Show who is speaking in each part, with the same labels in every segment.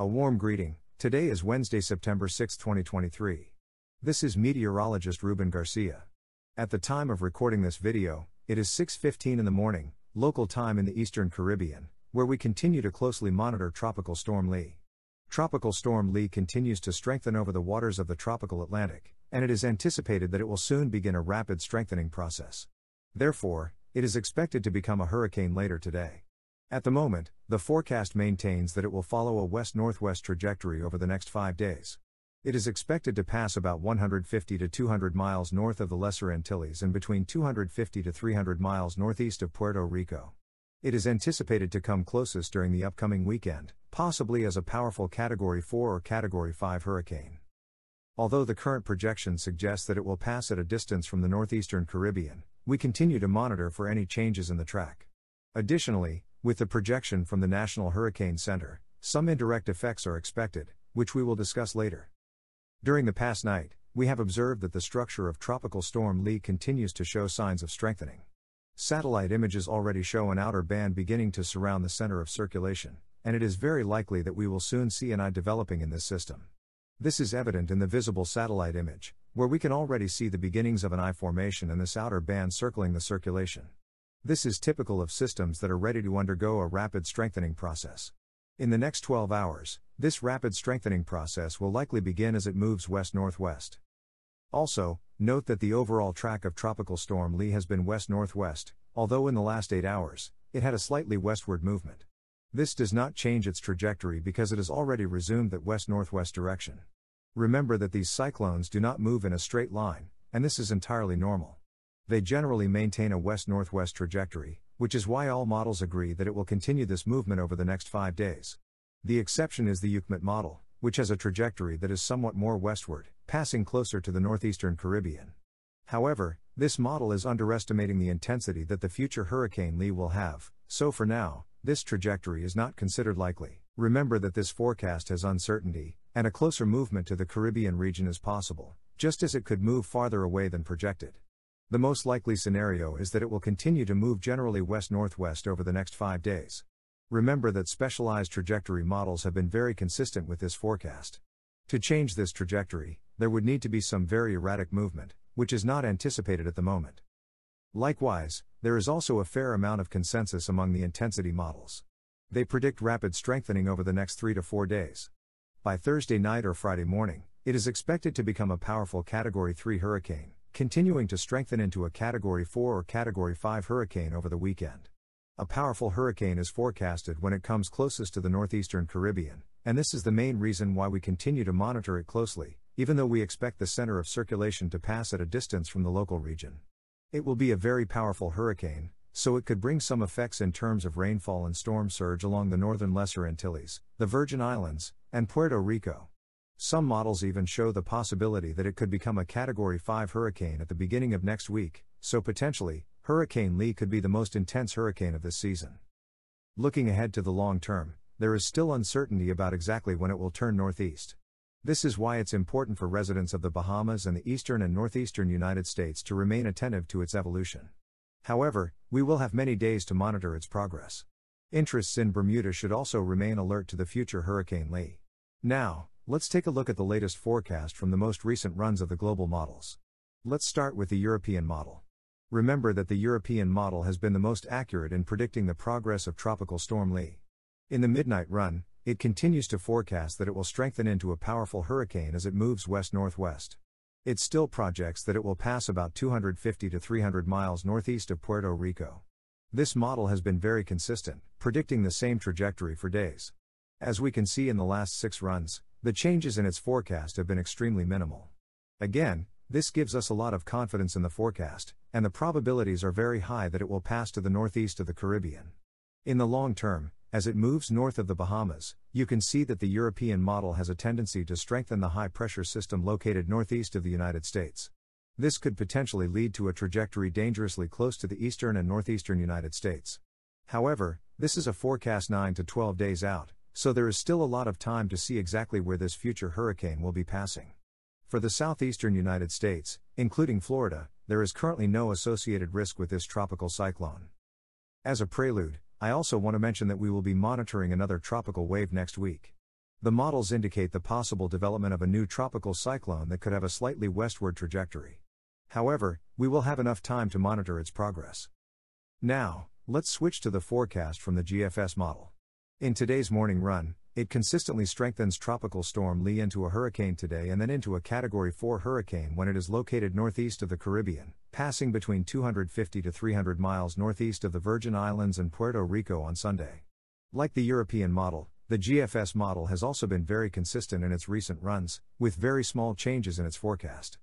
Speaker 1: A warm greeting. Today is Wednesday, September 6, 2023. This is meteorologist Ruben Garcia. At the time of recording this video, it is 6:15 in the morning, local time in the Eastern Caribbean, where we continue to closely monitor tropical storm Lee. Tropical storm Lee continues to strengthen over the waters of the tropical Atlantic, and it is anticipated that it will soon begin a rapid strengthening process. Therefore, it is expected to become a hurricane later today. At the moment, the forecast maintains that it will follow a west northwest trajectory over the next five days. It is expected to pass about 150 to 200 miles north of the Lesser Antilles and between 250 to 300 miles northeast of Puerto Rico. It is anticipated to come closest during the upcoming weekend, possibly as a powerful Category 4 or Category 5 hurricane. Although the current projection suggests that it will pass at a distance from the northeastern Caribbean, we continue to monitor for any changes in the track. Additionally, with the projection from the National Hurricane Center, some indirect effects are expected, which we will discuss later. During the past night, we have observed that the structure of Tropical Storm Lee continues to show signs of strengthening. Satellite images already show an outer band beginning to surround the center of circulation, and it is very likely that we will soon see an eye developing in this system. This is evident in the visible satellite image, where we can already see the beginnings of an eye formation and this outer band circling the circulation. This is typical of systems that are ready to undergo a rapid strengthening process. In the next 12 hours, this rapid strengthening process will likely begin as it moves west northwest. Also, note that the overall track of Tropical Storm Lee has been west northwest, although in the last 8 hours, it had a slightly westward movement. This does not change its trajectory because it has already resumed that west northwest direction. Remember that these cyclones do not move in a straight line, and this is entirely normal. They generally maintain a west northwest trajectory, which is why all models agree that it will continue this movement over the next five days. The exception is the UKMET model, which has a trajectory that is somewhat more westward, passing closer to the northeastern Caribbean. However, this model is underestimating the intensity that the future Hurricane Lee will have, so for now, this trajectory is not considered likely. Remember that this forecast has uncertainty, and a closer movement to the Caribbean region is possible, just as it could move farther away than projected. The most likely scenario is that it will continue to move generally west northwest over the next five days. Remember that specialized trajectory models have been very consistent with this forecast. To change this trajectory, there would need to be some very erratic movement, which is not anticipated at the moment. Likewise, there is also a fair amount of consensus among the intensity models. They predict rapid strengthening over the next three to four days. By Thursday night or Friday morning, it is expected to become a powerful Category 3 hurricane continuing to strengthen into a Category 4 or Category 5 hurricane over the weekend. A powerful hurricane is forecasted when it comes closest to the northeastern Caribbean, and this is the main reason why we continue to monitor it closely, even though we expect the center of circulation to pass at a distance from the local region. It will be a very powerful hurricane, so it could bring some effects in terms of rainfall and storm surge along the northern Lesser Antilles, the Virgin Islands, and Puerto Rico. Some models even show the possibility that it could become a Category 5 hurricane at the beginning of next week, so potentially, Hurricane Lee could be the most intense hurricane of this season. Looking ahead to the long term, there is still uncertainty about exactly when it will turn northeast. This is why it's important for residents of the Bahamas and the eastern and northeastern United States to remain attentive to its evolution. However, we will have many days to monitor its progress. Interests in Bermuda should also remain alert to the future Hurricane Lee. Now, Let's take a look at the latest forecast from the most recent runs of the global models. Let's start with the European model. Remember that the European model has been the most accurate in predicting the progress of Tropical Storm Lee. In the midnight run, it continues to forecast that it will strengthen into a powerful hurricane as it moves west northwest. It still projects that it will pass about 250 to 300 miles northeast of Puerto Rico. This model has been very consistent, predicting the same trajectory for days. As we can see in the last six runs, the changes in its forecast have been extremely minimal. Again, this gives us a lot of confidence in the forecast, and the probabilities are very high that it will pass to the northeast of the Caribbean. In the long term, as it moves north of the Bahamas, you can see that the European model has a tendency to strengthen the high pressure system located northeast of the United States. This could potentially lead to a trajectory dangerously close to the eastern and northeastern United States. However, this is a forecast 9 to 12 days out, so there is still a lot of time to see exactly where this future hurricane will be passing. For the southeastern United States, including Florida, there is currently no associated risk with this tropical cyclone. As a prelude, I also want to mention that we will be monitoring another tropical wave next week. The models indicate the possible development of a new tropical cyclone that could have a slightly westward trajectory. However, we will have enough time to monitor its progress. Now, let's switch to the forecast from the GFS model. In today's morning run, it consistently strengthens Tropical Storm Lee into a hurricane today and then into a Category 4 hurricane when it is located northeast of the Caribbean, passing between 250 to 300 miles northeast of the Virgin Islands and Puerto Rico on Sunday. Like the European model, the GFS model has also been very consistent in its recent runs, with very small changes in its forecast.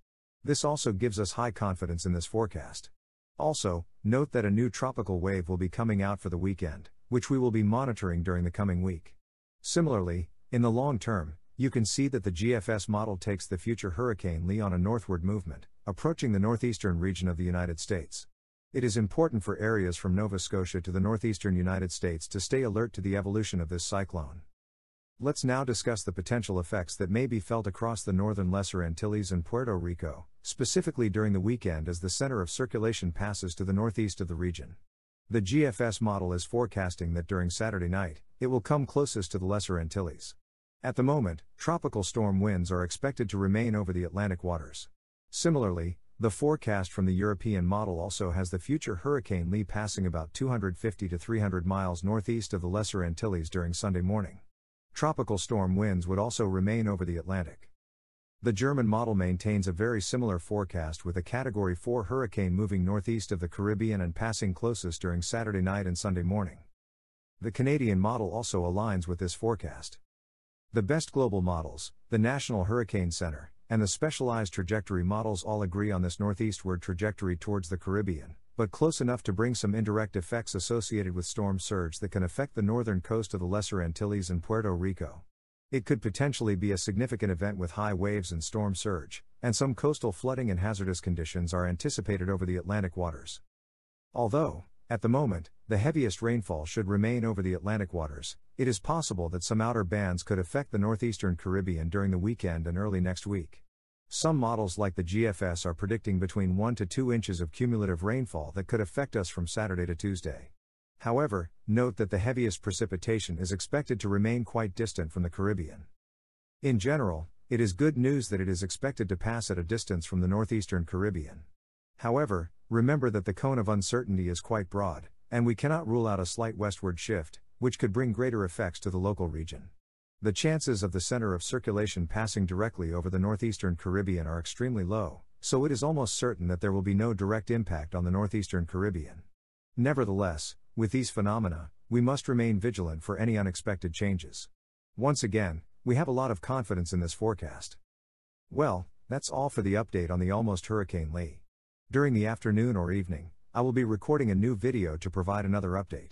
Speaker 1: This also gives us high confidence in this forecast. Also, note that a new tropical wave will be coming out for the weekend, which we will be monitoring during the coming week. Similarly, in the long term, you can see that the GFS model takes the future Hurricane Lee on a northward movement, approaching the northeastern region of the United States. It is important for areas from Nova Scotia to the northeastern United States to stay alert to the evolution of this cyclone. Let's now discuss the potential effects that may be felt across the northern Lesser Antilles and Puerto Rico, specifically during the weekend as the center of circulation passes to the northeast of the region. The GFS model is forecasting that during Saturday night, it will come closest to the Lesser Antilles. At the moment, tropical storm winds are expected to remain over the Atlantic waters. Similarly, the forecast from the European model also has the future Hurricane Lee passing about 250 to 300 miles northeast of the Lesser Antilles during Sunday morning. Tropical storm winds would also remain over the Atlantic. The German model maintains a very similar forecast with a Category 4 hurricane moving northeast of the Caribbean and passing closest during Saturday night and Sunday morning. The Canadian model also aligns with this forecast. The best global models, the National Hurricane Center, and the specialized trajectory models all agree on this northeastward trajectory towards the Caribbean, but close enough to bring some indirect effects associated with storm surge that can affect the northern coast of the Lesser Antilles and Puerto Rico. It could potentially be a significant event with high waves and storm surge, and some coastal flooding and hazardous conditions are anticipated over the Atlantic waters. Although, at the moment, the heaviest rainfall should remain over the Atlantic waters, it is possible that some outer bands could affect the northeastern Caribbean during the weekend and early next week. Some models like the GFS are predicting between 1 to 2 inches of cumulative rainfall that could affect us from Saturday to Tuesday. However, note that the heaviest precipitation is expected to remain quite distant from the Caribbean. In general, it is good news that it is expected to pass at a distance from the northeastern Caribbean. However, remember that the cone of uncertainty is quite broad, and we cannot rule out a slight westward shift, which could bring greater effects to the local region. The chances of the center of circulation passing directly over the northeastern Caribbean are extremely low, so it is almost certain that there will be no direct impact on the northeastern Caribbean. Nevertheless, with these phenomena, we must remain vigilant for any unexpected changes. Once again, we have a lot of confidence in this forecast. Well, that's all for the update on the almost Hurricane Lee. During the afternoon or evening, I will be recording a new video to provide another update.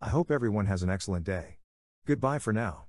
Speaker 1: I hope everyone has an excellent day. Goodbye for now.